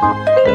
Música